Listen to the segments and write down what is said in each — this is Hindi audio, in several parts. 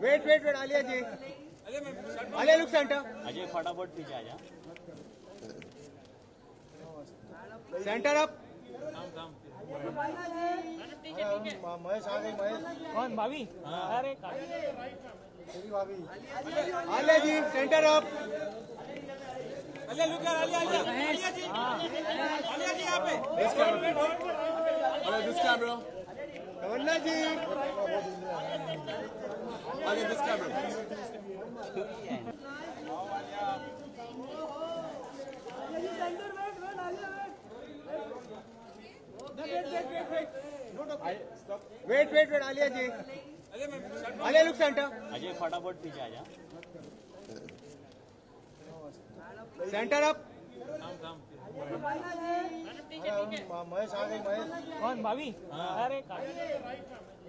Wait wait wait Alia ji Alia look centre Ajay फटाफट पीछे आ जा सेंटर अप महेश आ गई महेश कौन भाभी अरे भाभी Alia ji centre up Alia look Alia Alia ji Alia ji यहाँ पे this camera Tamanna ji Alia this camera wait wait wait Alia ji Alia look centre Ajay फटाफट पीछे आ जा सेंटर अप महेश आ गई महेश कौन भाभी अरे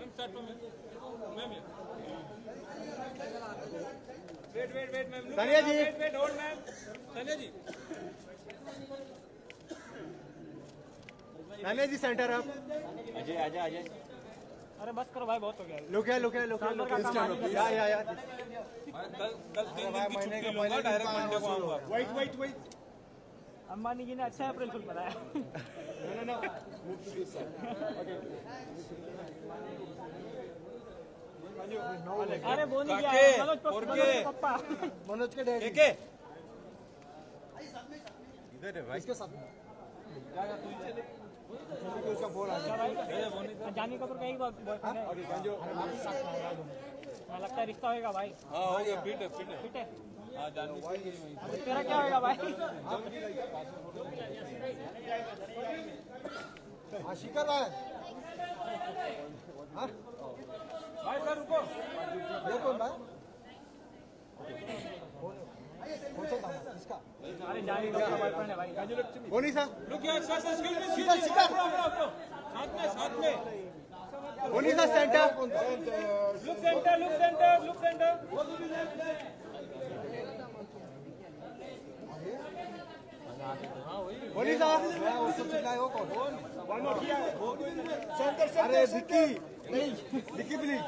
ma'am start ma'am ma'am wait wait wait ma'am Sania ji wait wait hold ma'am Sania ji Sania ji centre up Ajay आजा अजय अरे बस करो भाई बहुत हो गया। लुक है लुक है लुक है लुक है या या या कल कल तीन दिन की छुट्टी लूँगा डायरेक्ट मंडे को आऊँगा। Wait wait wait Ambani ji ने अच्छा अप्रैल फुल नो अरे वो नहीं किया मनोज पप्पा- मनोज के डैडी। ठीक है इसके साथ उसका बोल आ गया जानी कपूर का ही। बॉयफ्रेंड है हाँ, लगता है रिश्ता होएगा भाई। हाँ हो गया फिट है फिट है। ठीक है। तेरा क्या होएगा भाई हाँ शिकर भाई हाँ भाई सर रुको ये कौन भाई कौन कौन सा नाम इसका अरे जानी का बॉयफ्रेंड है भाई बोनी सा लुक यार sir sir excuse me bro bro साथ में साथ में बोनी सा centre look centre look centre look centre बोनी सा मैं उसको चिल्लाए हो कौन अरे विक्की नहीं विक्की प्लीज़